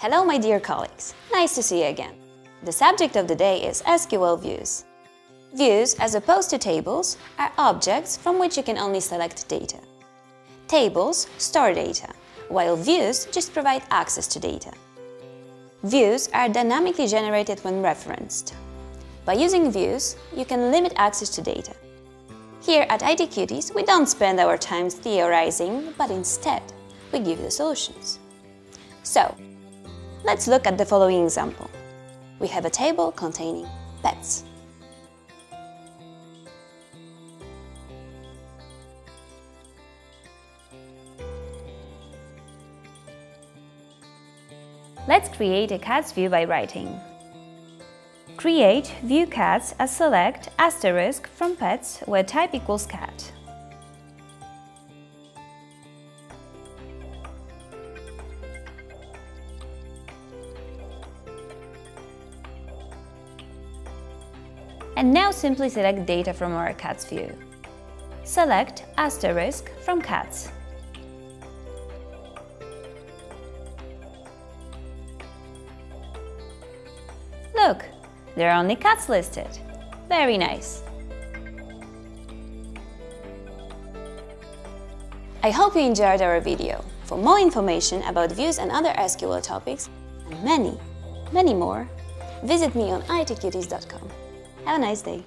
Hello my dear colleagues, nice to see you again. The subject of the day is SQL views. Views, as opposed to tables, are objects from which you can only select data. Tables store data, while views just provide access to data. Views are dynamically generated when referenced. By using views, you can limit access to data. Here at Cuties, we don't spend our time theorizing, but instead, we give the solutions. So, Let's look at the following example. We have a table containing pets. Let's create a cats view by writing. Create view cats as select asterisk from pets where type equals cat. And now simply select data from our cats view. Select asterisk from cats. Look, there are only cats listed. Very nice. I hope you enjoyed our video. For more information about views and other SQL topics, and many, many more, visit me on itcuties.com. Have a nice day.